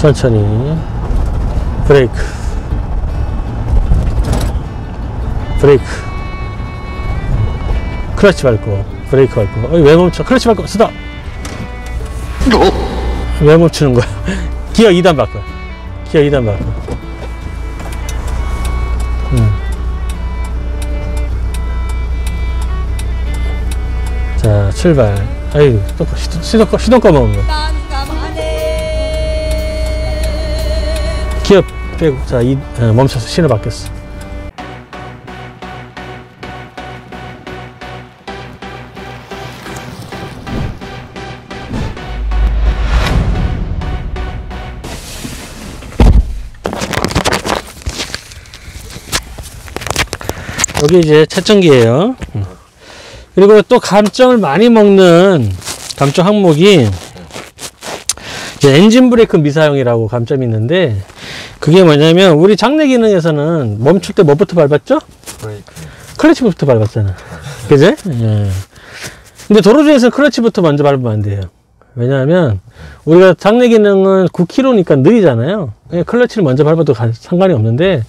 천천히. 브레이크. 브레이크. 클러치 밟고 브레이크 밟고. 어이 왜 멈춰? 클러치 밟고 스톱 왜 멈추는 거야? 기어 2단 바꿔 기어 2단 바꿔 음. 자 출발. 아유 또 시동, 시동, 꺼- 시동 꺼먹은 거 빼고 자 이, 어, 멈춰서 신호 바뀌었어 여기 이제 채점기예요 음. 그리고 또 감점을 많이 먹는 감점 항목이 엔진 브레이크 미사용이라고 감점이 있는데 그게 뭐냐면 우리 장내 기능에서는 멈출 때 뭐부터 밟았죠? 브레이크. 클러치부터 밟았잖아. 그지? 예. 근데 도로 중에서는 클러치부터 먼저 밟으면 안 돼요. 왜냐하면 우리가 장내 기능은 9km니까 느리잖아요. 예, 클러치를 먼저 밟아도 가- 상관이 없는데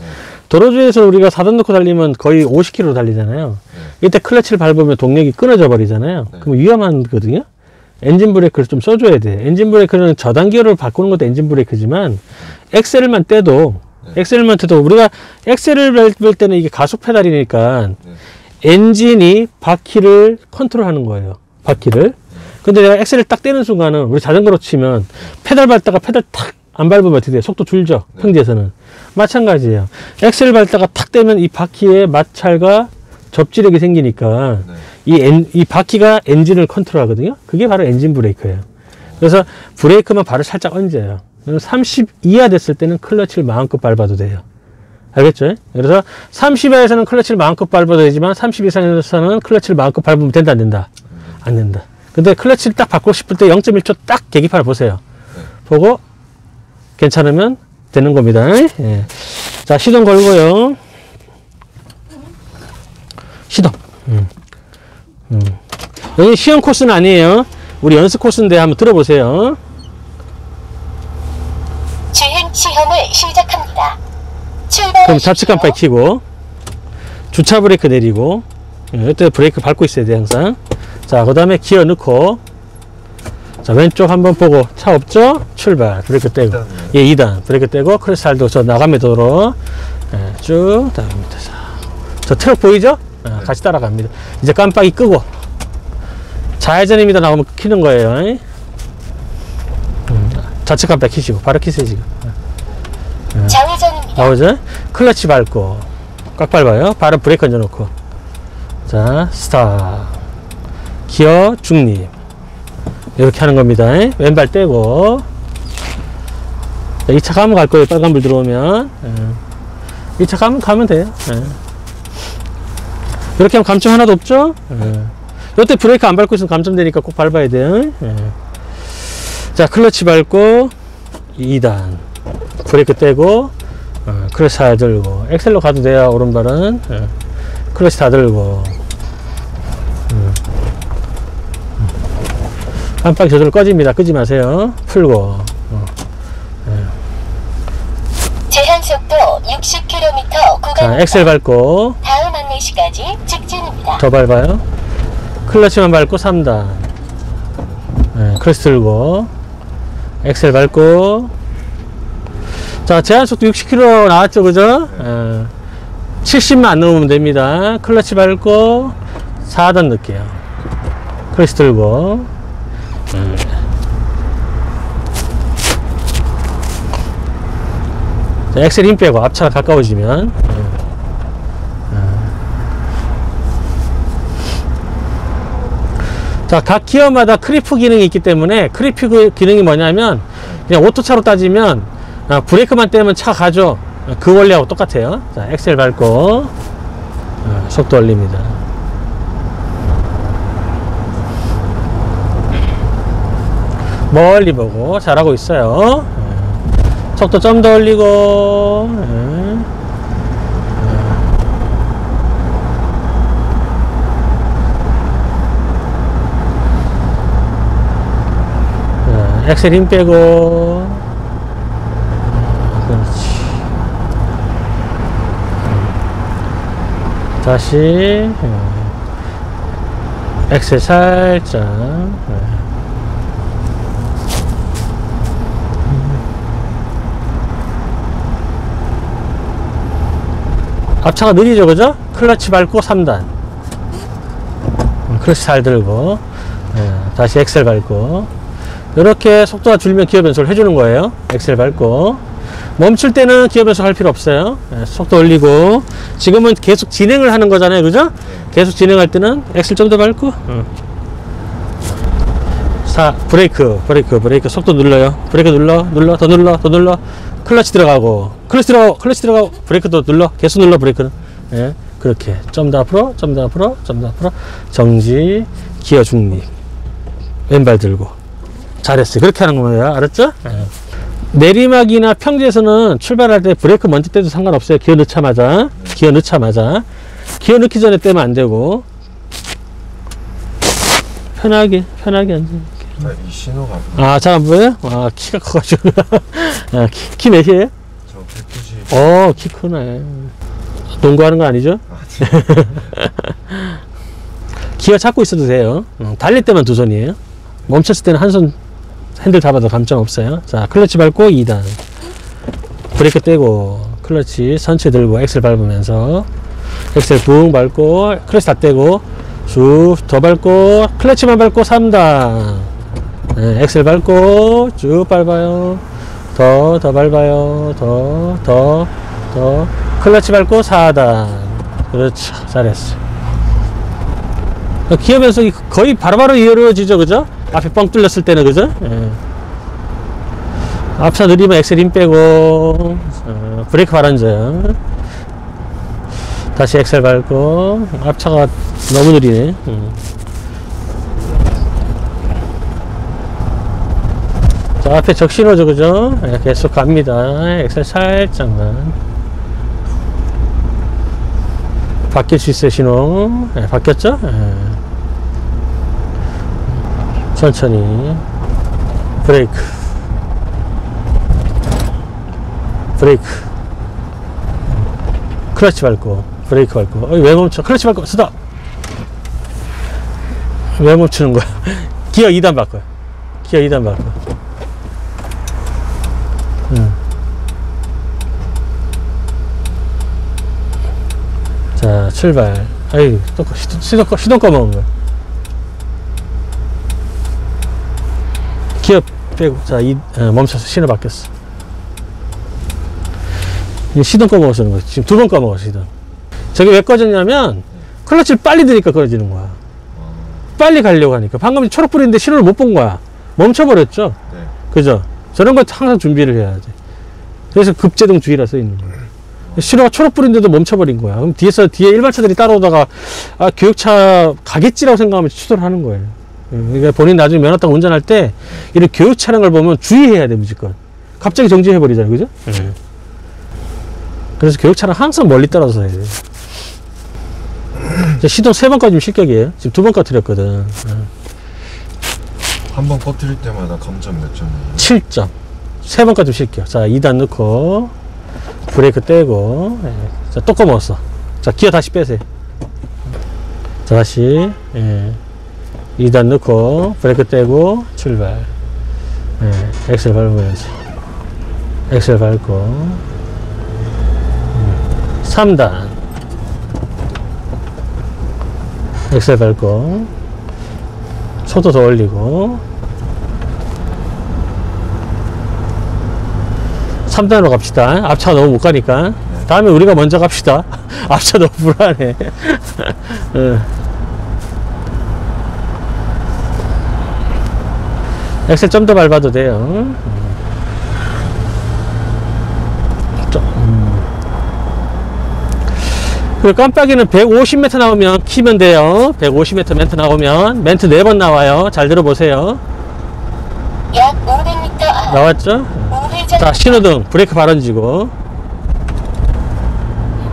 도로 중에서 우리가 4단 놓고 달리면 거의 50km 달리잖아요. 이때 클러치를 밟으면 동력이 끊어져 버리잖아요. 네. 그럼 위험하거든요. 엔진 브레이크를 좀 써줘야 돼. 엔진 브레이크는 저단 기어를 바꾸는 것도 엔진 브레이크지만 엑셀만 떼도 네. 엑셀만 떼도 우리가 엑셀을 밟을 때는 이게 가속 페달이니까 네. 엔진이 바퀴를 컨트롤하는 거예요. 바퀴를. 근데 내가 엑셀을 딱 떼는 순간은 우리 자전거로 치면 페달 밟다가 페달 탁 안 밟으면 어떻게 돼요? 속도 줄죠. 네. 평지에서는. 마찬가지예요. 엑셀 밟다가 탁 떼면 이 바퀴의 마찰과 접지력이 생기니까 네. 이, 엔, 이 바퀴가 엔진을 컨트롤 하거든요. 그게 바로 엔진 브레이크예요. 그래서 브레이크만 발을 살짝 얹어요. 30 이하 됐을 때는 클러치를 마음껏 밟아도 돼요. 알겠죠? 그래서 30 이하에서는 클러치를 마음껏 밟아도 되지만 30 이상에서는 클러치를 마음껏 밟으면 된다, 안 된다? 안 된다. 근데 클러치를 딱 바꾸고 싶을 때 0.1초 딱 계기판을 보세요. 보고 괜찮으면 되는 겁니다. 예. 자, 시동 걸고요. 시동. 음. 음. 여기 시험 코스는 아니에요. 우리 연습 코스인데 한번 들어보세요. 주행 시험을 시작합니다. 출발. 그럼 좌측 깜빡이 켜고 주차 브레이크 내리고 예, 이때 브레이크 밟고 있어야 돼 항상 자 그 다음에 기어 넣고 자 왼쪽 한번 보고 차 없죠 출발 브레이크 떼고. 예 2단 브레이크 떼고 클러치 살도 저 나가면 도로 예, 쭉 따라갑니다 자, 저 트럭 보이죠 아, 같이 따라갑니다 이제 깜빡이 끄고 좌회전입니다 나오면 키는 거예요 음, 좌측 깜빡이 키시고 바로 키세요 지금 좌회전입니다. 나오죠? 클러치 밟고 꽉 밟아요. 바로 브레이크 얹어놓고 자 스탑 기어 중립 이렇게 하는 겁니다. 왼발 떼고 자, 이 차 가면 갈 거예요. 빨간불 들어오면 예. 이 차 가면 가면 돼요. 예. 이렇게 하면 감점 하나도 없죠? 예. 이때 브레이크 안 밟고 있으면 감점되니까 꼭 밟아야 돼요. 예. 자 클러치 밟고 2단 브레이크 떼고 어, 클러치 다 들고 엑셀로 가도 돼요 오른발은 예. 클러치 다 들고 음. 음. 깜빡이 저절로 꺼집니다 끄지 마세요 풀고 어. 제한 속도 60km 자 구간. 엑셀 밟고 다음 안내시까지 직진입니다. 더 밟아요. 클러치만 밟고 3단 예, 클러치 들고 엑셀 밟고. 자 제한속도 60km 나왔죠 그죠? 예, 70만 안 넘으면 됩니다. 클러치 밟고 4단 넣을게요. 클러치 들고 자, 엑셀 힘 빼고 앞차가 가까워지면 자, 각 기어마다 크리프 기능이 있기 때문에 크리프 그 기능이 뭐냐면 그냥 오토차로 따지면 아, 브레이크만 떼면 차 가죠. 아, 그 원리하고 똑같아요. 자, 엑셀 밟고 아, 속도 올립니다. 멀리 보고 잘하고 있어요. 속도 좀 더 올리고. 네. 네. 엑셀 힘 빼고. 그렇지. 다시. 네. 엑셀 살짝. 앞차가 느리죠 그죠? 클러치 밟고 3단 클러치 잘 들고 예, 다시 엑셀 밟고 이렇게 속도가 줄면 기어 변속을 해주는 거예요 엑셀 밟고 멈출 때는 기어 변속 할 필요 없어요 예, 속도 올리고 지금은 계속 진행을 하는 거잖아요 그죠? 계속 진행할 때는 엑셀 좀 더 밟고 응. 자 브레이크 브레이크 브레이크. 속도 눌러요. 브레이크 눌러 눌러 더 눌러 더 눌러. 클러치 들어가고. 클러치 들어가고 클러치 들어가고 브레이크도 눌러. 계속 눌러 브레이크는. 예 그렇게. 좀 더 앞으로 좀 더 앞으로 좀 더 앞으로. 정지 기어 중립. 왼발 들고. 잘했어요. 그렇게 하는 거예요. 알았죠? 예. 내리막이나 평지에서는 출발할 때 브레이크 먼저 떼도 상관없어요. 기어 넣자마자. 기어 넣자마자. 기어 넣기 전에 떼면 안 되고. 편하게 편하게 앉아 아, 이 신호가 아, 잘 안 보여요? 아, 키가 커가지고. 아, 키, 키 몇이에요? 저 190. 어, 키 크네. 농구하는 거 아니죠? 아, 네. 기어 잡고 있어도 돼요. 어, 달릴 때만 두 손이에요. 멈췄을 때는 한 손 핸들 잡아도 감점 없어요. 자, 클러치 밟고 2단. 브레이크 떼고, 클러치 천천히 들고, 엑셀 밟으면서, 엑셀 붕 밟고, 클러치 다 떼고, 쭉더 밟고, 클러치만 밟고 3단. 네, 엑셀 밟고, 쭉 밟아요. 더, 더 밟아요. 더, 더, 더. 클러치 밟고 4단. 그렇죠. 잘했어. 기어 변속이 거의 바로바로 이루어지죠, 그죠? 앞에 뻥 뚫렸을 때는, 그죠? 예. 앞차 느리면 엑셀 힘 빼고, 어, 브레이크 발언져요. 다시 엑셀 밟고, 앞차가 너무 느리네. 음. 자, 앞에 적신호죠, 그죠? 예, 계속 갑니다. 엑셀 살짝만. 바뀔 수 있어요, 신호. 예, 바뀌었죠? 예. 천천히. 브레이크. 브레이크. 클러치 밟고, 브레이크 밟고. 어이, 왜 멈춰? 클러치 밟고, 스톱! 왜 멈추는 거야? 기어 2단 바꿔요. 기어 2단 바꿔. 음. 자, 출발. 아이, 시동, 시동, 꺼- 꺼먹은 거야. 기어 빼고, 자, 이, 어, 멈춰서 신호 바뀌었어. 이 시동 꺼먹어서 그런 거야. 지금 두 번 꺼먹었어, 시동. 저게 왜 꺼졌냐면, 클러치를 빨리 드니까 꺼지는 거야. 빨리 가려고 하니까. 방금 초록 불인데 신호를 못 본 거야. 멈춰버렸죠? 네. 그죠? 저런 거 항상 준비를 해야 돼. 그래서 급제동 주의라 써 있는 거예요. 신호가 초록불인데도 멈춰버린 거야. 그럼 뒤에서 뒤에 일반차들이 따라오다가 아 교육차 가겠지라고 생각하면 추돌을 하는 거예요. 그러니까 본인 나중에 면허 따고 운전할 때 이런 교육 차량을 보면 주의해야 돼 무조건. 갑자기 정지해 버리잖아요, 그죠? 그래서 교육 차량 항상 멀리 따라서 해야 돼. 요 시동 세번 꺼지면 실격이에요. 지금 두 번 꺼뜨렸거든. 한 번 꺼뜨릴 때마다 감점 몇 점이에요? 7점. 세 번까지 실격. 자, 2단 넣고, 브레이크 떼고, 예. 자, 또 꺼먹었어. 자, 기어 다시 빼세요. 자, 다시, 예. 2단 넣고, 브레이크 떼고, 출발. 예. 엑셀 밟으면서. 엑셀 밟고, 음. 3단. 엑셀 밟고, 속도 더 올리고, 3단으로 갑시다. 앞차 너무 못 가니까. 다음에 우리가 먼저 갑시다. 앞차 너무 불안해. 어. 엑셀 좀 더 밟아도 돼요. 음. 좀, 음. 그리고 깜빡이는 150m 나오면 키면 돼요. 150m 멘트 나오면 멘트 4번 나와요. 잘 들어보세요. 약 500m 앞 나왔죠? 자, 신호등, 브레이크 발언지고.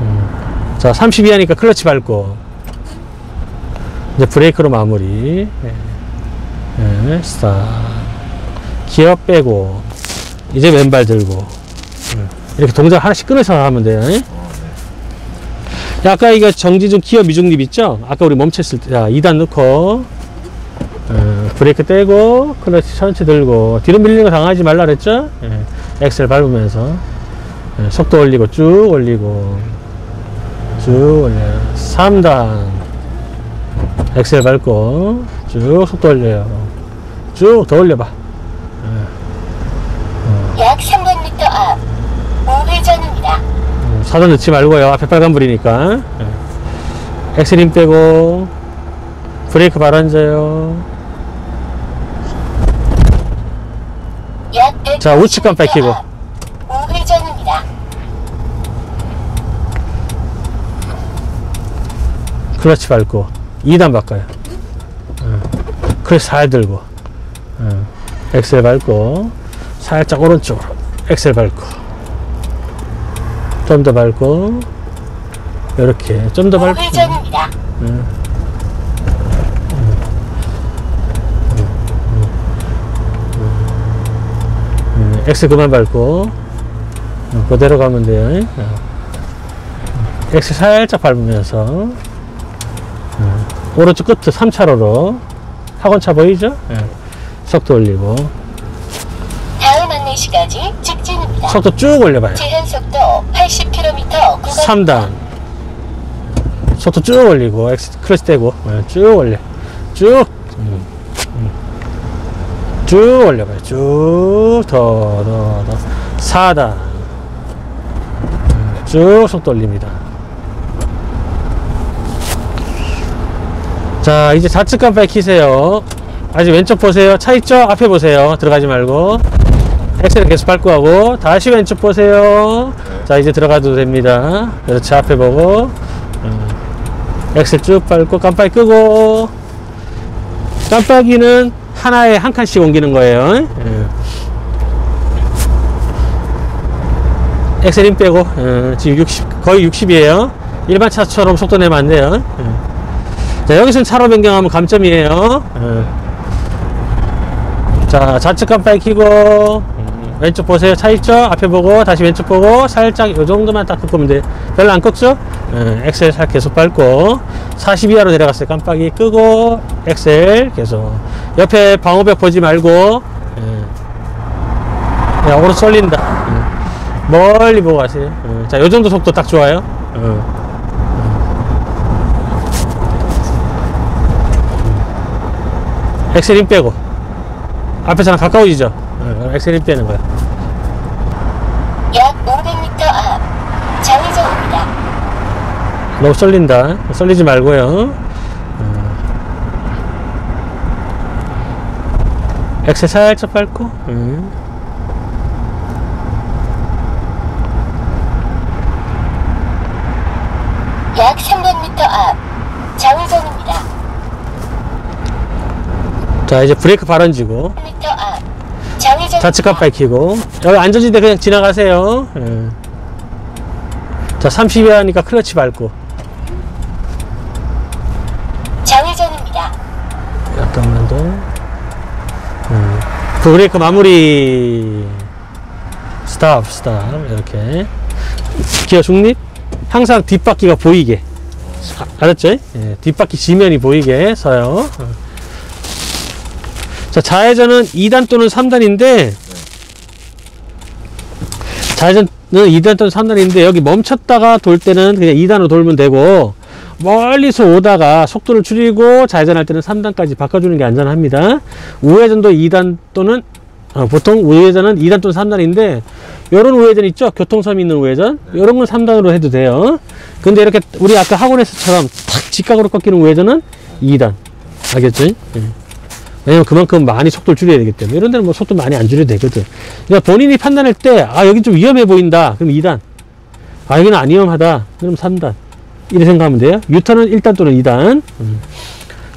음. 자, 32 하니까 클러치 밟고. 이제 브레이크로 마무리. 예. 예, 스탑. 기어 빼고. 이제 왼발 들고. 음. 이렇게 동작 하나씩 끊어서 하면 돼요. 예? 아까 이거 정지중 기어 미중립 있죠? 아까 우리 멈췄을 때, 자, 2단 넣고, 어, 브레이크 떼고, 클러치 천천히 들고, 뒤로 밀리는 거 당하지 말라 그랬죠? 예, 엑셀 밟으면서, 예, 속도 올리고, 쭉 올리고, 쭉 올려요. 3단, 엑셀 밟고, 쭉 속도 올려요. 쭉 더 올려봐. 약 300m 앞 우회전입니다. 음, 사전 넣지 말고요. 앞에 빨간불이니까. 예. 엑셀 힘 빼고, 브레이크 바로 앉아요. 약 100m 자, 우측 깜빡 켜고. 앞 우회전입니다. 클러치 밟고 2단 바꿔요 어. 클러치 살 들고 어. 엑셀 밟고 살짝 오른쪽으로 엑셀 밟고 좀 더 밟고 이렇게 좀 더 밟고 우회전입니다. 음, 엑셀 그만 밟고. 어, 그대로 가면 돼요. 어. 엑셀 살짝 밟으면서. 어, 오른쪽 끝 3차로로. 학원차 보이죠? 예. 속도 올리고. 다음 안내시까지 직진입니다. 속도 쭉 올려봐요. 제한 속도 80km 구간 3단 속도 쭉 올리고 엑셀 클러치 떼고. 예, 쭉 올려. 쭉. 쭉 올려봐요. 쭉 더 더 더. 4단 음, 쭉 속도 올립니다. 자 이제 좌측 깜빡이 키세요. 아직 왼쪽 보세요. 차 있죠? 앞에 보세요. 들어가지 말고. 엑셀 계속 밟고 하고. 다시 왼쪽 보세요. 자 이제 들어가도 됩니다. 그렇지 앞에 보고. 어, 엑셀 쭉 밟고 깜빡이 끄고. 깜빡이는 하나에 한 칸씩 옮기는 거예요. 예. 엑셀 힘 빼고 어, 지금 60 거의 60이에요. 일반 차처럼 속도 내면 안 돼요. 예. 자 여기서는 차로 변경하면 감점이에요. 예. 자 좌측 깜빡이 음, 왼쪽 보세요. 차 있죠? 앞에 보고 다시 왼쪽 보고 살짝 요 정도만 딱 끄면 돼. 별로 안 꺾죠 예, 엑셀 살 계속 밟고 40 이하로 내려갔어요. 깜빡이 끄고 엑셀 계속. 옆에 방호벽 보지 말고 예. 야 오른 쏠린다. 예. 멀리 보고 가세요. 예. 자요 정도 속도 딱 좋아요. 어. 엑셀 힘 빼고. 앞에서랑 가까워지죠? 어, 엑셀 힘 빼는 거야 약 500m 앞 좌회전입니다. 너무 쏠린다 쏠리지 말고요 어. 엑셀 살짝 밟고 음. 약 300m 앞 좌회전입니다. 자 이제 브레이크 발언지고 1m 앞 좌회전 좌측 깜빡이 켜고 여기 안전지대 그냥 지나가세요 예. 자 30 이하니까 클러치 밟고 좌회전입니다. 약간만 더 음. 브레이크 마무리 스탑 스탑 이렇게 기어 중립 항상 뒷바퀴가 보이게 아, 알았죠? 예, 뒷바퀴 지면이 보이게 서요 어. 자 좌회전은 2단 또는 3단인데 좌회전은 2단 또는 3단인데 여기 멈췄다가 돌 때는 그냥 2단으로 돌면 되고 멀리서 오다가 속도를 줄이고 좌회전할 때는 3단까지 바꿔주는 게 안전합니다. 우회전도 2단 또는 어, 보통 우회전은 2단 또는 3단인데 요런 우회전 있죠? 교통섬 있는 우회전 요런 건 3단으로 해도 돼요. 근데 이렇게 우리 아까 학원에서처럼 탁 직각으로 꺾이는 우회전은 2단 알겠죠? 예. 왜냐면 그만큼 많이 속도를 줄여야 되기 때문에 이런 데는 뭐 속도 많이 안 줄여도 되거든. 그러니까 본인이 판단할 때 아 여기 좀 위험해 보인다. 그럼 2단. 아 여기는 안 위험하다. 그럼 3단. 이렇게 생각하면 돼요. 유턴은 1단 또는 2단. 음.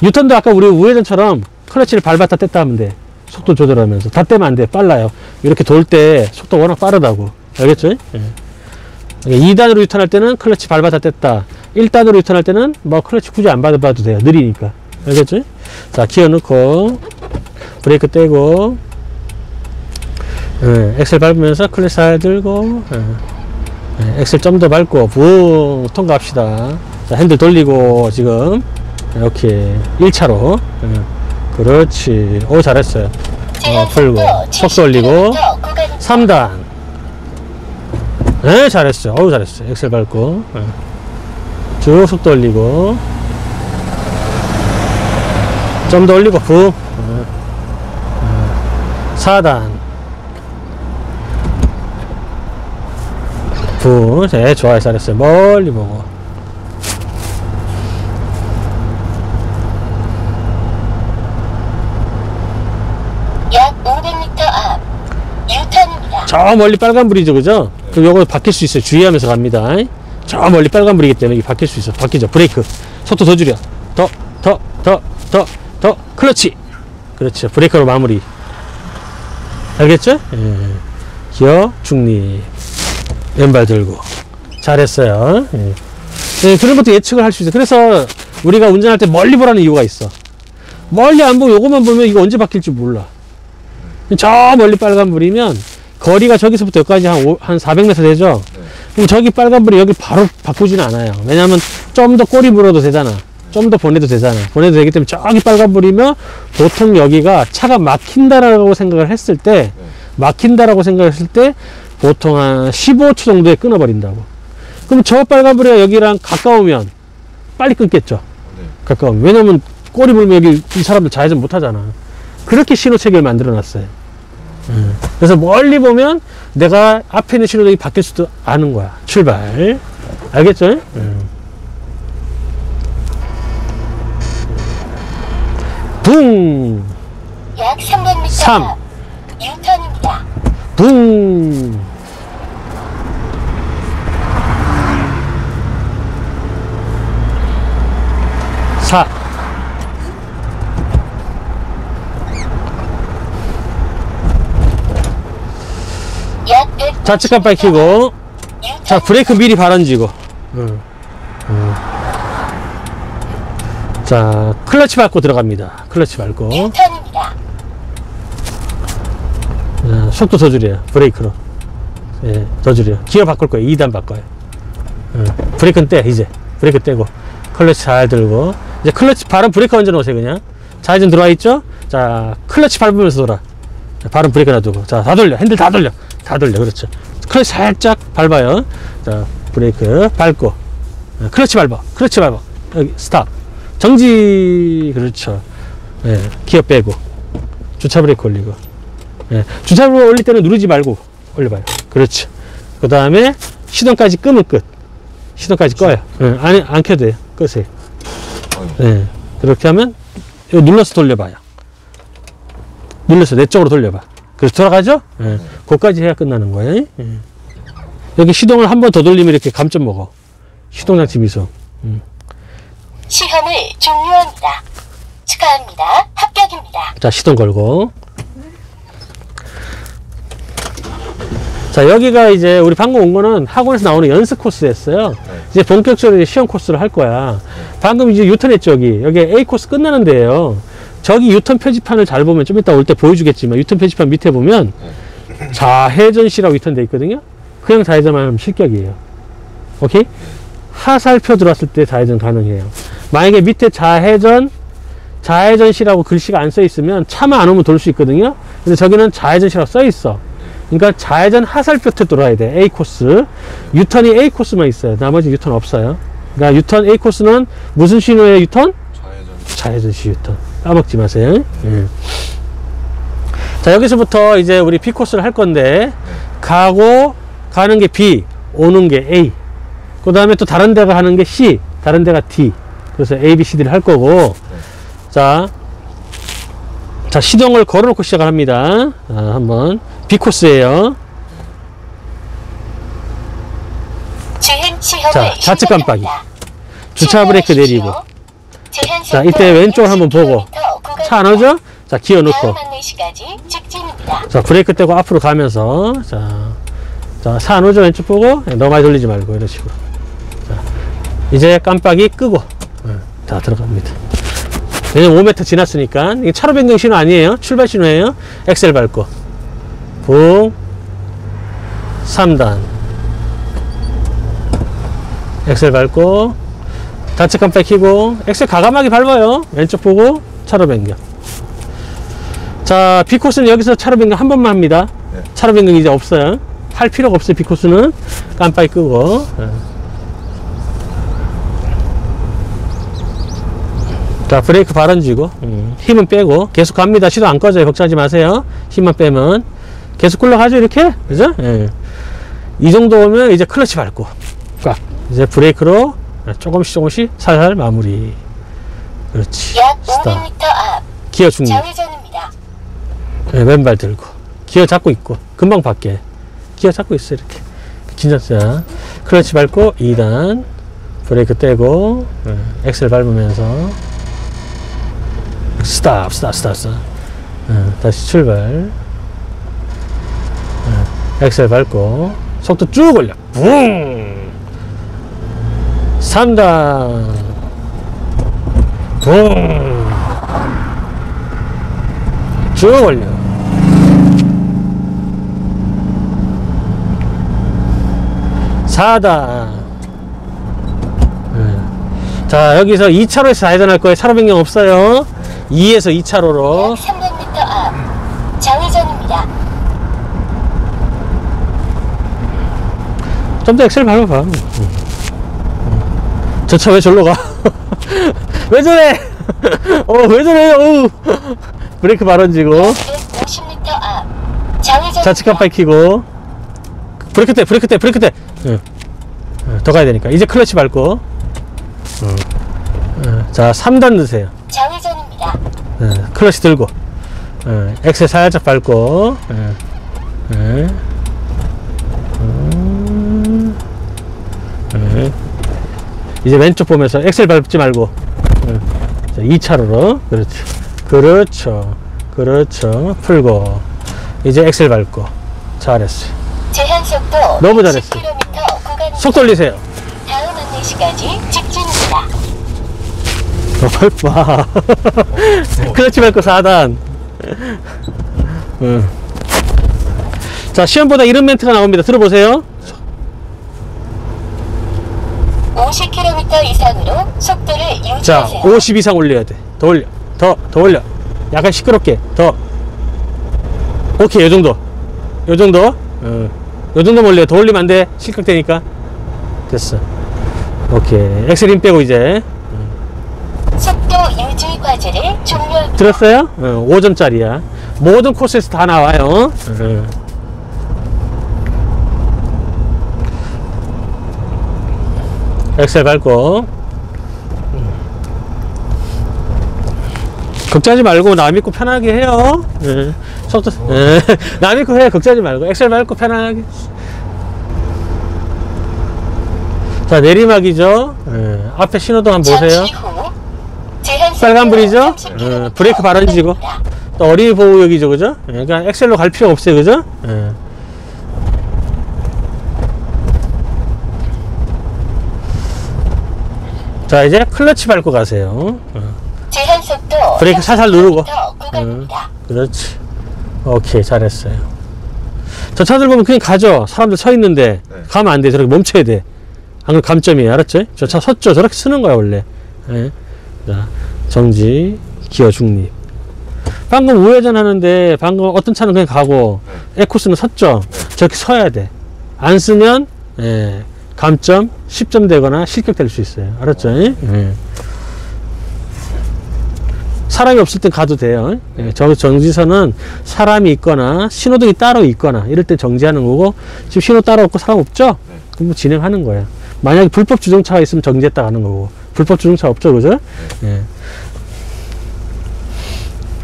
유턴도 아까 우리 우회전처럼 클러치를 밟았다 뗐다 하면 돼. 속도 조절하면서. 다 떼면 안 돼. 빨라요. 이렇게 돌 때 속도 워낙 빠르다고. 알겠죠? 예. 2단으로 유턴할 때는 클러치 밟았다 뗐다. 1단으로 유턴할 때는 뭐 클러치 굳이 안 밟아도 돼요. 느리니까. 알겠죠? 자, 기어 넣고, 브레이크 떼고, 예, 엑셀 밟으면서 클러치 잘 들고, 예. 네, 엑셀 좀 더 밟고 붕 통과합시다. 자, 핸들 돌리고 지금 이렇게 1차로 그렇지. 오 잘했어요. 제한 풀고, 속도 올리고. 70km 구간입니다. 3단. 네, 잘했어요. 어우, 잘했어요. 엑셀 밟고. 네. 쭉 속도 올리고. 좀 더 올리고, 부. 네. 네. 4단. 부. 네, 좋아요. 잘했어요. 멀리 보고. 약 500m 앞 유턴입니다. 저 멀리 빨간불이죠, 그죠? 그럼 요거 바뀔 수 있어요. 주의하면서 갑니다. 저 멀리 빨간불이기 때문에 이게 바뀔 수 있어. 바뀌죠. 브레이크. 속도 더 줄여. 더, 더, 더, 더, 더. 클러치. 그렇죠. 브레이크로 마무리. 알겠죠? 예. 기어, 중립. 왼발 들고. 잘했어요. 예. 예, 그런 것도 예측을 할 수 있어요. 그래서 우리가 운전할 때 멀리 보라는 이유가 있어. 멀리 안 보고 요것만 보면 이거 언제 바뀔지 몰라. 저 멀리 빨간불이면 거리가 저기서부터 여기까지 한, 오- 한 400m 되죠? 그럼 저기 빨간불이 여기 바로 바꾸지는 않아요. 왜냐하면 좀 더 꼬리 물어도 되잖아. 좀 더 보내도 되잖아. 보내도 되기 때문에 저기 빨간불이면 보통 여기가 차가 막힌다라고 생각을 했을 때, 막힌다라고 생각했을 때 보통 한 15초 정도에 끊어버린다고. 그럼 저 빨간불이 여기랑 가까우면 빨리 끊겠죠. 네. 가까우면. 왜냐면 꼬리 물면 여기 이 사람들 좌회전 못 하잖아. 그렇게 신호 체계를 만들어 놨어요. 음. 그래서 멀리 보면 내가 앞에 있는 신호등이 바뀔 수도 아는 거야. 출발. 알겠죠? 음. 붕! 약 300m 삼. 앞 유턴입니다. 붕! 사. 약 100. 좌측 깜빡이 켜고. 자, 브레이크 미리 발언지고. 응. 응. 자, 클러치 밟고 들어갑니다. 클러치 밟고. 자, 속도 더 줄여요. 브레이크로. 예, 더 줄여요. 기어 바꿀 거예요. 2단 바꿔요. 응. 브레이크는 떼, 이제. 브레이크 떼고. 클러치 잘 들고. 이제 클러치, 발은 브레이크 얹어 놓으세요, 그냥. 좌회전 들어와 있죠? 자, 클러치 밟으면서 돌아. 자, 발은 브레이크 놔두고. 자, 다 돌려. 핸들 다 돌려. 다 돌려. 그렇죠. 클러치 살짝 밟아요. 자, 브레이크 밟고. 어, 클러치 밟아. 클러치 밟아. 여기, 스탑. 정지. 그렇죠. 예, 기어 빼고. 주차 브레이크 올리고. 예, 주차 브레이크 올릴 때는 누르지 말고 올려봐요. 그렇죠. 그 다음에 시동까지 끄면 끝. 시동까지 꺼요. 예, 안, 안 켜도 돼요. 끄세요. 아유. 예, 그렇게 하면 이거 눌러서 돌려봐요. 눌러서 내 쪽으로 돌려봐. 그래서 돌아가죠? 예, 그거까지 해야 끝나는 거예요. 예. 여기 시동을 한 번 더 돌리면 이렇게 감점 먹어. 시동장치 미소. 시험을 종료합니다. 축하합니다. 합격입니다. 자, 시동 걸고. 자, 여기가 이제 우리 방금 온 거는 학원에서 나오는 연습 코스였어요. 이제 본격적으로 이제 시험 코스를 할 거야. 방금 이제 유턴 했죠, 여기. 여기 A 코스 끝나는 데예요 저기 유턴 표지판을 잘 보면 좀 이따 올 때 보여주겠지만 유턴 표지판 밑에 보면 좌회전시라고 유턴돼 있거든요. 그냥 좌회전만 하면 실격이에요. 오케이? 하살표 들어왔을 때 좌회전 가능해요. 만약에 밑에 좌회전 좌회전시라고 글씨가 안 써 있으면 차만 안 오면 돌 수 있거든요. 근데 저기는 좌회전시라고 써 있어. 그러니까 좌회전 하살표 때 돌아야 돼. A 코스. 유턴이 A 코스만 있어요. 나머지 유턴 없어요. 그러니까 유턴 A 코스는 무슨 신호의 유턴? 좌회전. 좌회전 시 유턴. 까먹지 마세요. 예. 자, 여기서부터 이제 우리 B 코스를 할 건데, 가고, 가는 게 B, 오는 게 A. 그 다음에 또 다른 데가 하는 게 C, 다른 데가 D. 그래서 A, B, C, D를 할 거고, 자, 자, 시동을 걸어놓고 시작을 합니다. 자, 한번. B 코스예요 주행 시험을 자, 좌측 깜빡이. 주차 브레이크. 내리고. 자, 이때 왼쪽 한번 보고. 60km 구간입니다. 차안 오죠? 자, 기어 넣고. 직진입니다. 자, 브레이크 떼고 앞으로 가면서, 자, 자, 차 안 오죠? 왼쪽 보고, 예, 너무 많이 돌리지 말고, 이런 식으로. 자, 이제 깜빡이 끄고, 예, 자, 들어갑니다. 왜냐면 5m 지났으니까, 이게 차로 변경 신호 아니에요. 출발 신호예요. 엑셀 밟고, 붕, 3단, 엑셀 밟고 좌측 깜빡 켜고 엑셀 가감하게 밟아요. 왼쪽 보고 차로 변경. 자 B코스는 여기서 차로 변경 한 번만 합니다. 네. 차로 변경 이제 없어요. 할 필요가 없어요 B코스는. 깜빡이 끄고. 예. 자 브레이크 발언 쥐고 음, 힘은 빼고 계속 갑니다. 시도 안 꺼져요. 걱정하지 마세요. 힘만 빼면 계속 굴러가죠 이렇게? 그죠? 예. 이 정도 오면 이제 클러치 밟고. 꽉 이제 브레이크로 조금씩 조금씩 살살 마무리. 그렇지. 500m 앞. 기어 중립. 예, 왼발 들고. 기어 잡고 있고. 금방 바뀌어. 기어 잡고 있어 이렇게. 긴장. 자 클러치 밟고 2단 브레이크 떼고 예, 엑셀 밟으면서. 스탑 스탑 스탑 스탑. 예, 다시 출발. 예, 엑셀 밟고 속도 쭉 올려 붕 3단 붕쭉 올려. 사단 자, 여기서 2차로에서 좌회전할 거예요. 차로 변경 없어요. 2에서 2차로로. 약 300m 앞 좌회전입니다. 좀 더 엑셀 밟아봐. 저 차 왜 절로 가? 왜 저래? 어, 왜 저래? 어우. 브레이크 발 얹고. 250m 앞 좌회전 좌측 깜빡이 켜고 브레이크 떼 브레이크 떼 브레이크 떼 응. 어, 더 가야 되니까 이제 클러치 밟고 어. 어, 자 3단 넣으세요 좌회전입니다. 어, 클러치 들고 어, 엑셀 살짝 밟고 어, 어. 음, 어. 이제 왼쪽 보면서 엑셀 밟지 말고. 어. 자, 2차로로. 그렇죠 그렇죠. 그렇죠. 풀고. 이제 엑셀 밟고. 잘했어요 제한 속도 너무 잘했어. 10km 구간 속 돌리세요. 다음 안내시까지 직진입니다. 더 밟아. 클러치 밟고 4단. 응. 자 시험보다 이런 멘트가 나옵니다. 들어보세요 50km 이상으로 속도를 자 유지하세요. 50 이상 올려야 돼 더 올려. 더 더 올려. 약간 시끄럽게. 더. 오케이 요 정도. 요 정도? 어. 요 정도 올려. 더 올리면 안 돼. 실격되니까. 됐어. 오케이. 엑셀 힘 빼고 이제. 속도 유지 과제를 종료합니다. 들었어요? 어, 5점짜리야. 모든 코스에서 다 나와요. 어. 엑셀 밟고 걱정하지 말고 남 믿고 편하게 해요 예. 속도 예. 남 믿고 해 걱정하지 말고 엑셀 밟고 편하게 자 내리막이죠 예. 앞에 신호등 한번 보세요 빨간불이죠? 30km 어, 브레이크 발언지고. 구간입니다. 또 어린이 보호역이죠, 그죠? 예, 그러니까 엑셀로 갈 필요 없어요, 그죠? 예. 자, 이제 클러치 밟고 가세요. 어, 제한 속도 브레이크 살살 누르고. 30km 구간입니다. 그렇지. 오케이, 잘했어요. 저 차들 보면 그냥 가죠. 사람들 서 있는데 네. 가면 안 돼. 저렇게 멈춰야 돼. 안 그럼 감점이에요. 알았죠? 저차 섰죠. 저렇게 쓰는 거야, 원래. 예. 자, 정지, 기어 중립. 방금 우회전 하는데 방금 어떤 차는 그냥 가고 에코스는 섰죠. 저렇게 서야 돼. 안 쓰면 예, 감점 10점 되거나 실격될 수 있어요. 알았죠? 예. 사람이 없을 땐 가도 돼요. 예, 저 정지선은 사람이 있거나 신호등이 따로 있거나 이럴 때 정지하는 거고 지금 신호 따로 없고 사람 없죠? 그럼 뭐 진행하는 거야. 만약에 불법 주정차가 있으면 정지했다 가는 거고 불법 주정차 없죠, 그죠? 예.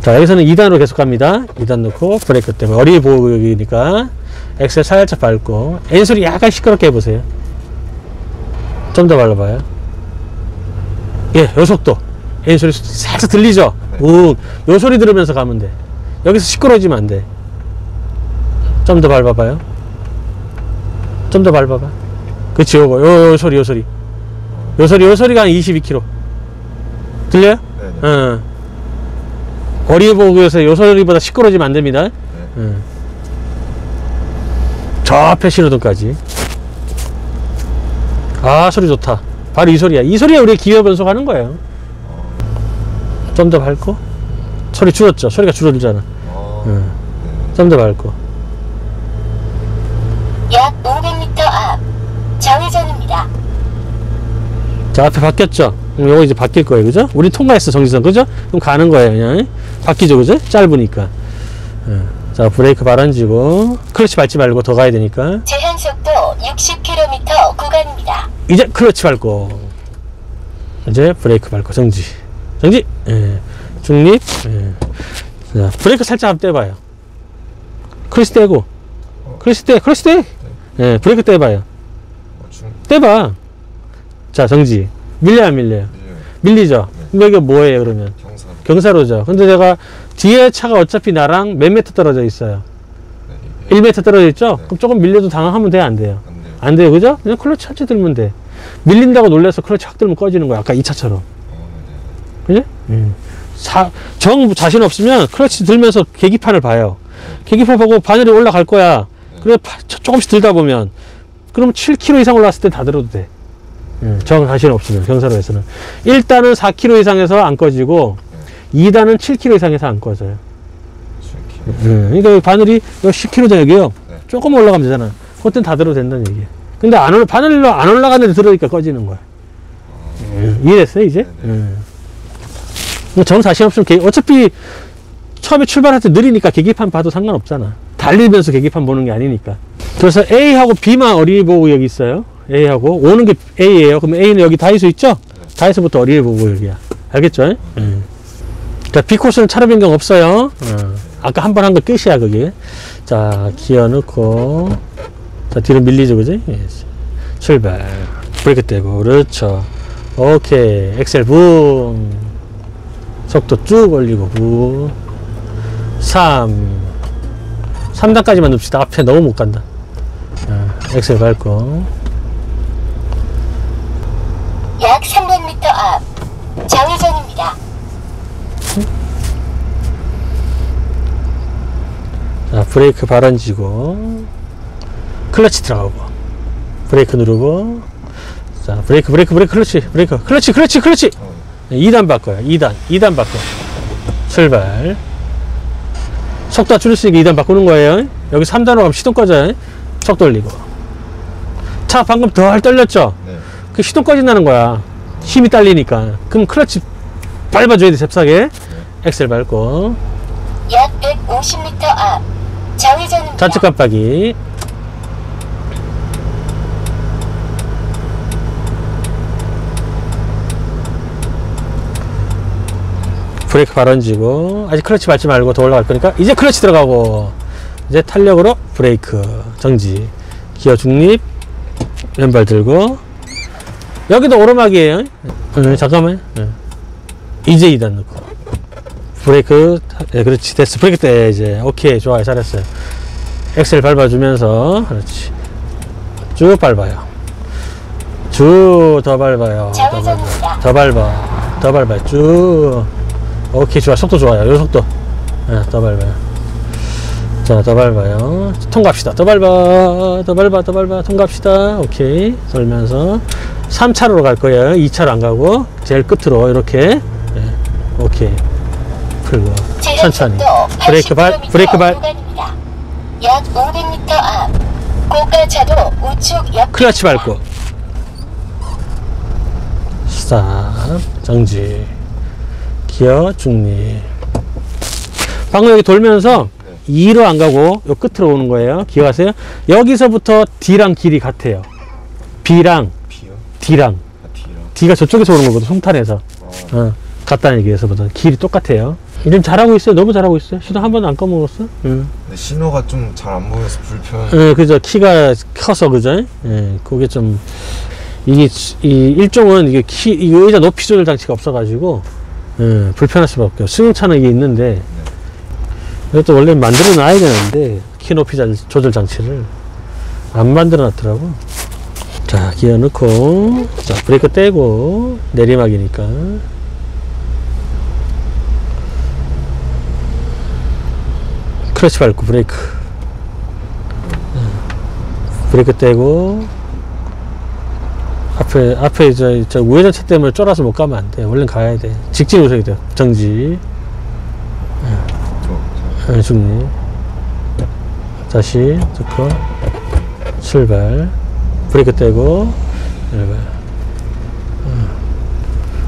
자 여기서는 2단으로 계속 갑니다. 2단 넣고 브레이크 때문에 어린이 보호구역이니까 엑셀 살짝 밟고 엔진소리 약간 시끄럽게 해보세요. 좀더 밟아봐요. 예, 요 속도. 엔진소리 살짝 들리죠? 응, 요 소리 들으면서 가면 돼. 여기서 시끄러워지면 안 돼. 좀 더 밟아봐요. 좀 더 밟아봐. 그치, 요거, 요, 요 소리, 요 소리. 요 소리, 요 소리가 한 22km. 들려요? 네네. 어. 어린이 보호구에서 요 소리보다 시끄러워지면 안 됩니다. 네. 어. 저 앞에 신호등까지. 아 소리 좋다. 바로 이 소리야. 이 소리에 우리 기어 변속하는 거예요. 좀 더 밟고? 소리 줄었죠. 소리가 줄어들잖아. 아, 응. 네. 좀더 밟고. 약 500m 앞. 좌회전입니다. 자 앞에 바뀌었죠? 요거 이제 바뀔 거예요. 그죠? 우리 통과했어 정지선. 그죠? 그럼 가는 거예요 그냥. 바뀌죠 그죠? 짧으니까. 응. 자 브레이크 발언지고. 클러치 밟지 말고 더 가야 되니까. 제한 속도 60km 구간입니다. 이제 클러치 밟고 이제 브레이크 밟고 정지. 정지? 예. 중립? 예. 자, 브레이크 살짝 한번 떼봐요. 클러치 떼고. 클러치 떼 클러치 떼! 예, 브레이크 떼봐요. 떼봐. 자 정지. 밀려요 안 밀려요. 밀리죠? 그럼 여기가 뭐예요 그러면? 경사로. 경사로죠. 근데 내가 뒤에 차가 어차피 나랑 몇 메터 떨어져 있어요? 네, 이게 1m 떨어져 있죠 네. 그럼 조금 밀려도 당황하면 돼요 안 돼요 안 돼요. 안 돼요 그죠 그냥 클러치 천천히 들면 돼 밀린다고 놀라서 클러치 확 들면 꺼지는 거야 아까 이 차처럼 어, 네. 그지? 음. 사, 정 자신 없으면 클러치 들면서 계기판을 봐요. 계기판 보고 바늘이 올라갈 거야. 그래 파- 조- 조금씩 들다 보면 그럼 7km 이상 올라왔을 때 다 들어도 돼. 음, 정 자신 없으면 경사로에서는 1단은 4km 이상에서 안 꺼지고 2단은 7km 이상에서 안 꺼져요. 중, 음, 그러니까 바늘이 10km죠 여기요. 네. 조금 올라가면 되잖아. 그땐 다 들어도 된다는 얘기야. 근데 안 올, 바늘로 안 올라가는 데 들어오니까 꺼지는 거야. 음, 이해됐어요 이제? 네네. 음. 정 자신 없으면 계- 어차피 처음에 출발할 때 느리니까 계기판 봐도 상관없잖아. 달리면서 계기판 보는 게 아니니까. 그래서 A하고 B만 어린이 보고 여기 있어요. A하고 오는 게 A예요. 그럼 A는 여기 다이소 있죠? 다이소부터 어린이 보고 여기야. 알겠죠? 음. 자, B 코스는 차로 변경 없어요. 어. 아까 한 번 한 거 끝이야, 그게. 자, 기어 넣고. 자, 뒤로 밀리죠, 그지? 예. 출발. 브레이크 떼고. 그렇죠. 오케이. 엑셀 붐. 속도 쭉 올리고 붐. 3. 3단까지만 눕시다. 앞에 너무 못 간다. 자, 엑셀 밟고. 약 300m 앞. 좌회전입니다. 자, 브레이크 발 얹고. 클러치 들어가고. 브레이크 누르고. 자, 브레이크, 브레이크, 브레이크, 클러치, 브레이크, 클러치, 클러치, 클러치! 어, 2단 바꿔요. 2단. 2단 바꿔. 출발. 속도 줄였으니까 2단 바꾸는 거예요. 여기 3단으로 가면 시동 꺼져요. 속도 올리고. 차 방금 덜 떨렸죠? 네. 그 시동 꺼진다는 거야. 힘이 딸리니까. 그럼 클러치 밟아줘야 돼, 잽싸게. 엑셀 밟고. 약 150m 앞. 좌회전입니다. 좌측 깜빡이. 브레이크 발언지고 아직 클러치 밟지 말고 더 올라갈 거니까 이제 클러치 들어가고 이제 탄력으로 브레이크 정지 기어 중립 왼발 들고 여기도 오르막이에요 어, 잠깐만 예. 이제 2단 넣고 브레이크 예, 그렇지. 됐어 브레이크 때 이제 오케이 좋아요. 잘했어요. 엑셀 밟아주면서 그렇지. 쭉 밟아요. 쭉 더 밟아요. 더 밟아. 더 밟아. 더 밟아요. 쭉. 오케이 좋아. 속도 좋아요. 요 속도. 예, 더 밟아요. 자 더 밟아요. 통과합시다. 더 밟아. 더 밟아. 더 밟아. 통과합시다. 오케이. 돌면서 3차로로 갈 거예요. 2차로 안 가고 제일 끝으로 이렇게. 예, 오케이 제한 천천히. 브레이크 발 80km 브레이크 발. 구간입니다. 약 500m 앞. 고가차도 우측 옆. 클러치 밟고. 스탑. 정지. 기어 중립 방금 여기 돌면서 2로 안 가고 요 끝으로 오는 거예요. 기억하세요? 여기서부터 D랑 길이 같아요. B랑 B요? D랑. 아, D요? D가 저쪽에서 오는 거거든 송탄에서. 어, 어, 같다는 얘기에서부터 길이 똑같아요 지금 잘하고 있어요 너무 잘하고 있어요 시도 한 번도 안 꺼먹었어 응. 근데 신호가 좀 잘 안 보여서 불편. 예, 그죠. 키가 커서, 그죠? 예, 그게 좀, 이게, 이 일종은 이게 키, 이 의자 높이 조절 장치가 없어가지고, 예, 불편할 수밖에 없어요. 승용차는 이게 있는데, 이것도 원래 만들어 놔야 되는데, 키 높이 자- 조절 장치를 안 만들어 놨더라고. 자, 기어 넣고, 자, 브레이크 떼고, 내리막이니까. 클러치 밟고 브레이크. 브레이크 떼고 앞에 앞에 저, 저 우회전 차 때문에 쫄아서 못 가면 안 돼. 원래 가야 돼. 직진 우선이 돼. 정지. 저, 어, 중리. 다시 좋고 출발. 브레이크 떼고 출발. 어.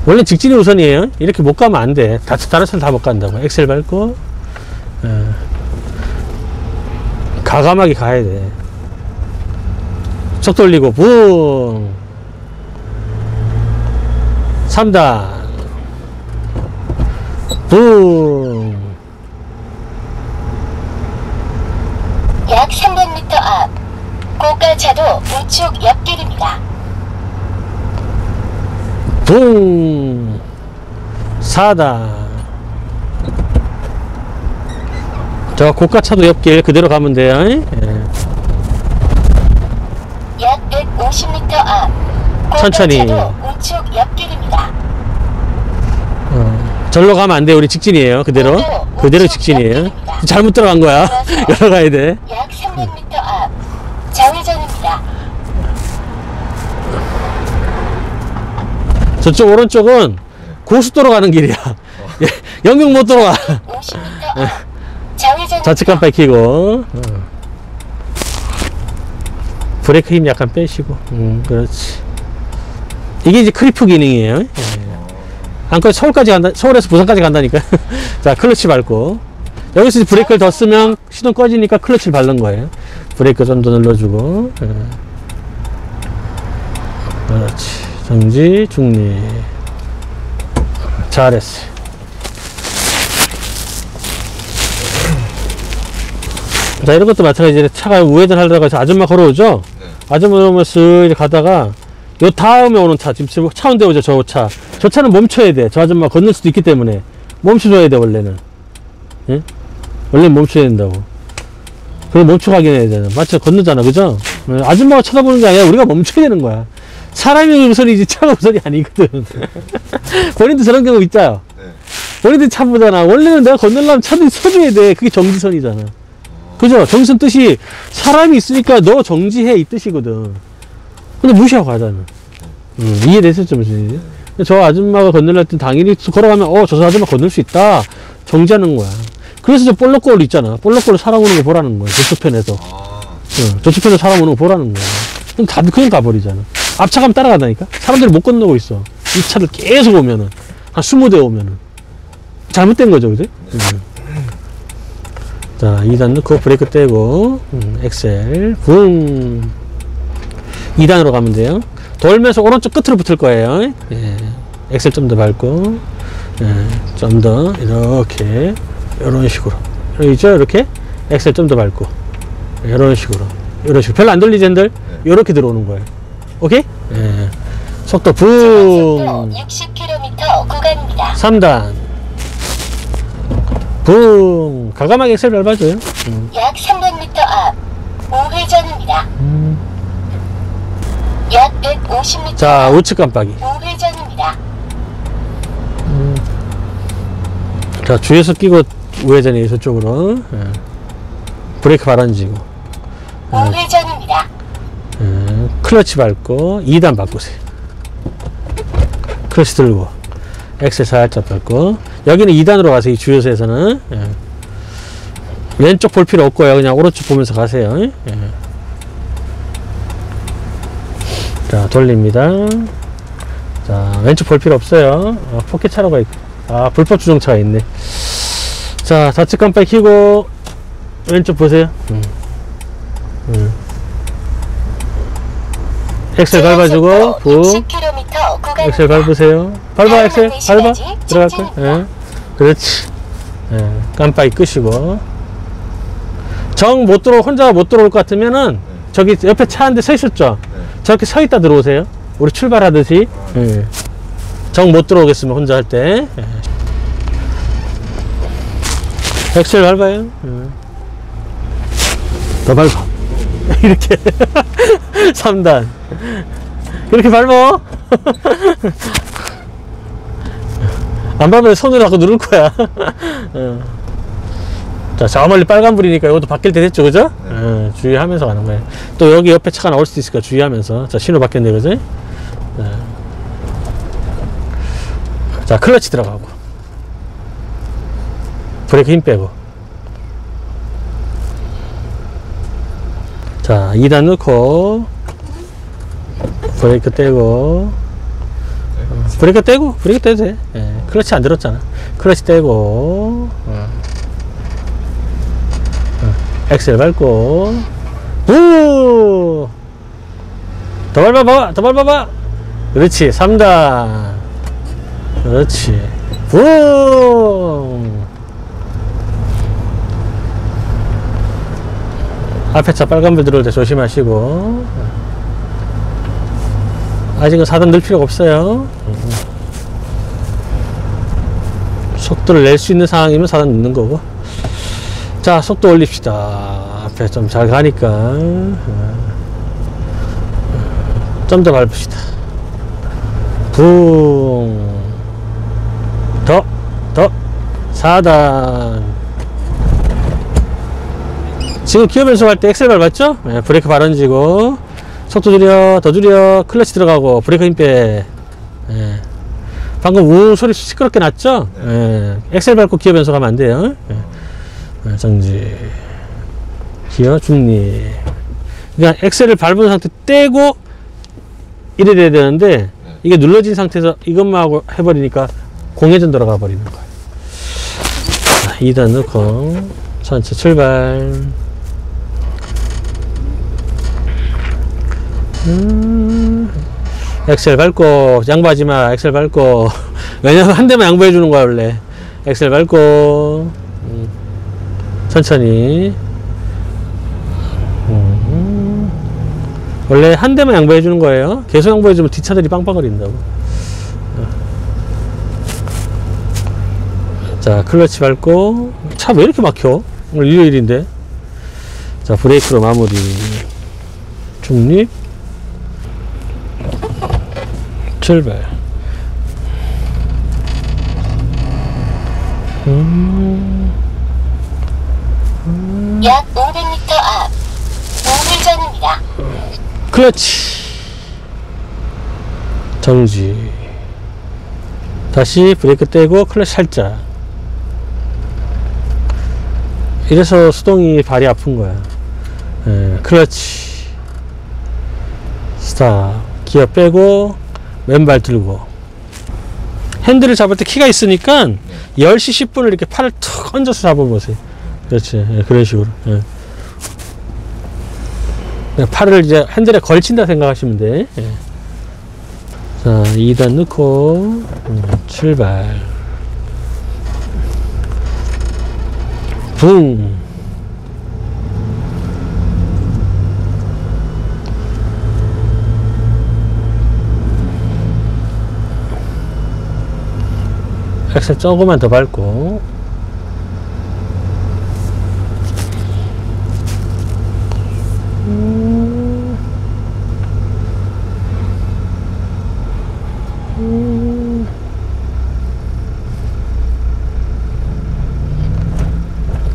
원래 직진이 우선이에요. 이렇게 못 가면 안 돼. 다, 다른 차는 다 못 간다고. 엑셀 밟고 어. 가감하게 가야 돼. 척 돌리고 붕. 3단. 붕. 약 300m 앞. 고가차도 우측 옆길입니다. 붕. 4단 저 고가차도 옆길 그대로 가면 돼요. 예. 약 150m 앞. 천천히. 고가차도 우측 옆길입니다. 어, 절로 가면 안 돼 우리 직진이에요. 그대로. 그대로 직진이에요. 잘못 들어간 거야. 열어 가야 돼. 약 300m 앞. 좌회전입니다. 저쪽 오른쪽은 고속도로 가는 길이야. 예, 연경 못 들어가. 50m 앞 좌회전 좌측 깜빡이 켜고. 어. 브레이크 힘 약간 빼시고. 음, 그렇지. 이게 이제 크리프 기능이에요. 예. 안까 서울까지 간다 서울에서 부산까지 간다니까. 자 클러치 밟고. 여기서 브레이크를 더 쓰면 시동 꺼지니까 클러치를 밟는 거예요. 브레이크 좀 더 눌러주고. 예. 그렇지. 정지 중리 잘했어 자 이런 것도 마찬가지로 차가 우회전 하려다가 저 아줌마 걸어오죠? 네. 아줌마 걸어오면 쓱 가다가 요 다음에 오는 차 지금 차 온대 오죠 저 차. 저 차는 멈춰야 돼 저 아줌마 건널 수도 있기 때문에. 멈춰줘야 돼 원래는. 예? 원래 멈춰야 된다고. 그래 멈춰 가긴 해야 되잖아. 맞죠 건너잖아 그죠? 예, 아줌마가 쳐다보는 게 아니라 우리가 멈춰야 되는 거야. 사람이 우선이지 차가 우선이 아니거든. 본인도 저런 경우 있잖아요 네. 본인들 차 보잖아. 원래는 내가 건너려면 차들이 서줘야 돼. 그게 정지선이잖아 그죠? 정선 뜻이 사람이 있으니까 너 정지해 이 뜻이거든. 근데 무시하고 가잖아. 음, 이해됐었죠, 무슨? 저 아줌마가 건널 때 당연히 걸어가면 어, 저 아줌마 건널 수 있다. 정지하는 거야. 그래서 저 볼록골 있잖아. 볼록골 사람 오는 거 보라는 거야. 저쪽편에서. 아, 응, 저쪽편에 사람 오는 거 보라는 거야. 그럼 다 그냥 가버리잖아. 앞차 가면 따라가다니까? 사람들이 못 건너고 있어. 이 차를 계속 오면은. 한 20대 오면은. 잘못된 거죠, 그지? 응. 자, 2단 넣고 브레이크 떼고, 음, 엑셀, 붕. 2단으로 가면 돼요. 돌면서 오른쪽 끝으로 붙을 거예요. 예. 엑셀 좀 더 밟고, 예. 좀 더, 이렇게, 이런 식으로. 있죠? 이렇게? 엑셀 좀 더 밟고, 이런 식으로. 이런 식으로. 별로 안 돌리지, 들 이렇게 들어오는 거예요. 오케이? 예. 속도 붕. 60km 구간입니다. 3단. 붕. 가감하게 엑셀 밟아줘요. 약 300m 앞 우회전입니다. 음. 약 150m 자, 앞 우측 깜빡이. 우회전입니다. 자, 주에서 끼고 우회전이 저쪽으로. 예. 브레이크 발언지고. 우회전입니다. 예. 클러치 밟고 2단 바꾸세요. 클러치 들고. 엑셀 살짝 밟고. 여기는 2단으로 가세요. 이 주유소에서는. 예. 왼쪽 볼 필요 없고요. 그냥 오른쪽 보면서 가세요. 예. 자, 돌립니다. 자, 왼쪽 볼 필요 없어요. 어, 포켓 차로가 있, 아, 불법 주정차가 있네. 자, 좌측 깜빡이 켜고, 왼쪽 보세요. 음. 음. 엑셀 밟아주고, 부. 60km 구간입니다. 엑셀 밟으세요. 밟아, 엑셀. 밟아. 시간이 들어갈 직진입니다. 거야. 예. 그렇지. 예. 깜빡이 끄시고. 정 못 들어, 혼자 못 들어올 것 같으면은, 저기 옆에 차 한 대 서 있었죠? 네. 저렇게 서 있다 들어오세요. 우리 출발하듯이. 예. 정못 들어오겠으면 혼자 할 때. 예. 엑셀 밟아요. 예. 더 밟아. 이렇게. 3단. 이렇게 밟아. 안 밟으면 손으로 하고 누를 거야. 어. 자, 저 멀리 빨간불이니까 이것도 바뀔 때 됐죠, 그죠? 어, 주의하면서 가는 거예요. 또 여기 옆에 차가 나올 수도 있으니까 주의하면서. 자, 신호 바뀌었네, 그죠? 네. 자, 클러치 들어가고. 브레이크 힘 빼고. 자, 2단 넣고. 브레이크 떼고. 어, 브레이크 떼고, 브레이크 떼도 돼. 예, 클러치 안 들었잖아. 클러치 떼고. 어. 어, 엑셀 밟고. 부! 더 밟아봐! 더 밟아봐! 그렇지, 3단. 그렇지. 붕! 앞에 차 빨간불 들어올 때 조심하시고. 아직은 4단 넣을 필요가 없어요. 속도를 낼 수 있는 상황이면 4단 넣는 거고. 자, 속도 올립시다. 앞에 좀 잘 가니까. 좀 더 밟읍시다. 붕. 더, 더. 4단. 지금 기어 변속할 때 엑셀 밟았죠? 예, 브레이크 발 얹이고. 속도 줄여, 더 줄여, 클러치 들어가고, 브레이크 힘 빼. 예. 방금 우 소리 시끄럽게 났죠? 예. 엑셀 밟고 기어 변속하면 안 돼요. 예. 예, 정지. 기어 중립. 그러니까 엑셀을 밟은 상태 떼고 이래 돼야 되는데 이게 눌러진 상태에서 이것만 하고 해버리니까 공회전 들어가 버리는 거예요. 자, 2단 넣고 전체 출발. 음, 엑셀 밟고 양보하지 마. 엑셀 밟고 왜냐면 한 대만 양보해 주는 거야 원래. 엑셀 밟고 음, 천천히. 음, 원래 한 대만 양보해 주는 거예요. 계속 양보해 주면 뒷차들이 빵빵거린다고. 자, 클러치 밟고 차 왜 이렇게 막혀? 오늘 일요일인데. 자, 브레이크로 마무리. 중립. 출발. 음, 약 500m 앞 우회전입니다. 클러치. 정지. 다시 브레이크 떼고 클러치 살짝. 이래서 수동이 발이 아픈 거야. 예, 클러치. 스탑. 기어 빼고 왼발 들고. 핸들을 잡을 때 키가 있으니까 10시 10분을 이렇게 팔을 툭 얹어서 잡아보세요. 그렇지. 예, 그런 식으로. 예. 그냥 팔을 이제 핸들에 걸친다 생각하시면 돼. 예. 자, 2단 넣고, 음, 출발. 붕. 엑셀 조금만 더 밟고,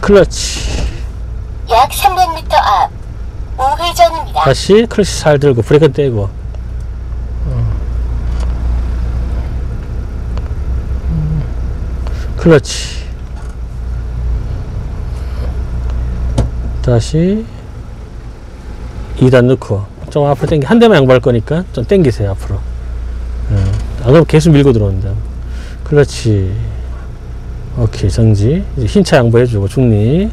클러치. 약 300m 앞 우회전입니다. 다시 클러치 살 들고 브레이크 떼고 어. 음, 클러치 다시 2단 넣고 좀 앞으로 당기 한 대만 양보할 거니까 좀 당기세요 앞으로 어. 안 그러면 계속 밀고 들어온다 클러치 오케이 정지 이제 흰차 양보해주고 중립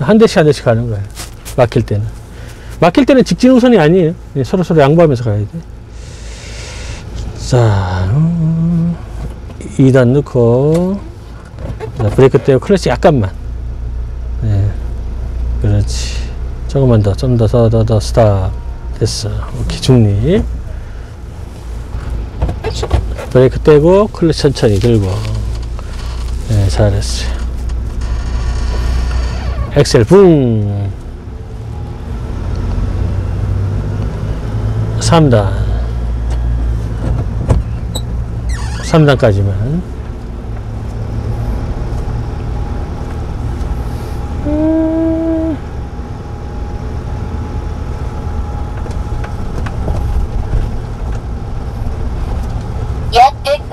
한 대씩 한 대씩 가는 거예요 막힐 때는 막힐 때는 직진 우선이 아니에요. 예, 서로 서로 양보하면서 가야 돼. 자, 음, 2단 넣고, 자, 브레이크 떼고 클러치 약간만. 네, 그렇지. 조금만 더, 좀 더, 더, 더, 더, 스탑. 됐어. 오케이, 중립. 브레이크 떼고, 클러치 천천히 들고. 네, 잘했어요. 엑셀 붕. 3단 3단까지만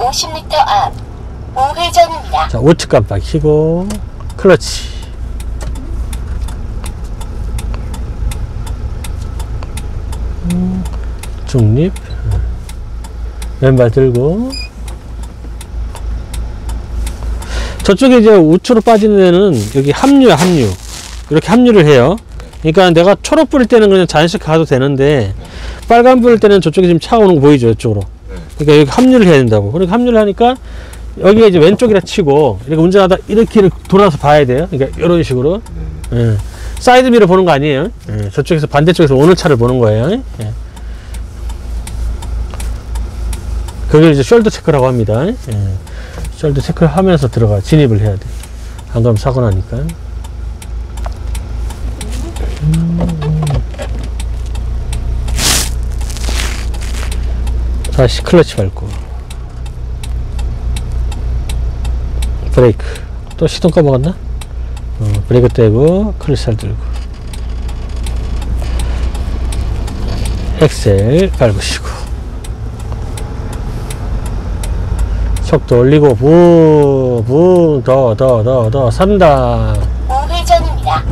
50m 앞 우회전입니다. 자, 우측 깜빡 켜고, 클러치. 음, 중립. 왼발 들고. 저쪽에 이제 우측으로 빠지는 데는 여기 합류야, 합류. 이렇게 합류를 해요. 그러니까 내가 초록 불일 때는 그냥 자연스럽게 가도 되는데, 빨간 불일 때는 저쪽에 지금 차 오는 거 보이죠, 이쪽으로. 그러니까 여기 합류를 해야 된다고. 그러니까 합류를 하니까 여기가 이제 왼쪽이라 치고 이렇게 운전하다 이렇게 돌아서 봐야 돼요. 그러니까 이런 식으로. 예. 사이드 미러 보는 거 아니에요. 예. 저쪽에서 반대쪽에서 오는 차를 보는 거예요. 예. 그걸 이제 shoulder check라고 합니다. 예. shoulder check를 하면서 들어가 진입을 해야 돼. 안 그러면 사고 나니까. 다시 클러치 밟고 브레이크 또 시동 꺼먹었나? 어, 브레이크 떼고 잘 들고 엑셀 밟으시고 속도 올리고 부부더 더더더 3단 우회전입니다.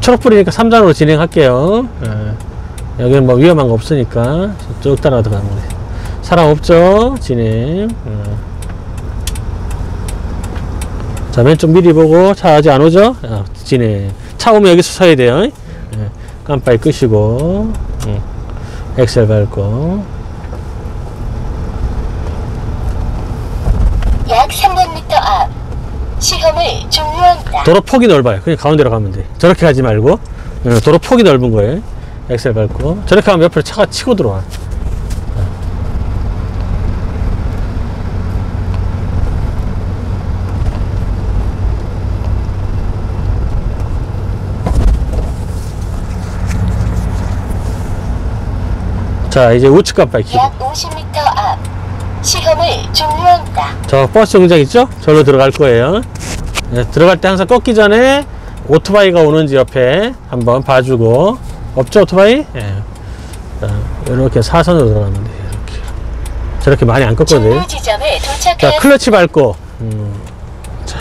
초록불이니까 3단으로 진행할게요. 예. 여기는 뭐 위험한 거 없으니까 쭉 따라 들어가는 거예요. 사람 없죠? 진행. 예. 자, 왼쪽 미리 보고 차 아직 안 오죠? 아, 진행. 차 오면 여기서 서야 돼요. 예. 깜빡이 끄시고, 예. 엑셀 밟고, 약 300m 앞 시험을 종료합니다. 도로 폭이 넓어요. 그냥 가운데로 가면 돼. 저렇게 가지 말고, 예, 도로 폭이 넓은 거예요. 엑셀 밟고, 저렇게 하면 옆으로 차가 치고 들어와. 자, 이제 우측 깜빡이. 약 50m 앞 시험을 종료합니다. 저 버스 정장 있죠? 절로 들어갈 거예요. 네, 들어갈 때 항상 꺾기 전에 오토바이가 오는지 옆에 한번 봐주고 없죠 오토바이? 예. 자, 이렇게 사선으로 들어가면 돼요. 이렇게 저렇게 많이 안. 종료 지점에 자 도착하였습니다. 클러치 밟고 음, 자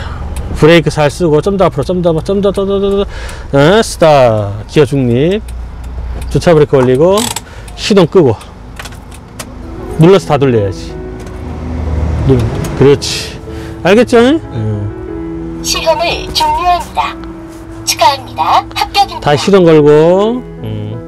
브레이크 잘 쓰고 좀 더 앞으로 좀 더 좀 더 더 더더 어, 스탑 기어 중립 주차 브레이크 올리고 시동 끄고 눌러서 다 돌려야지 눌 그렇지 알겠죠? 음. 시험을 종료합니다. 축하합니다. 합격입니다. 다시 시동 걸고 음.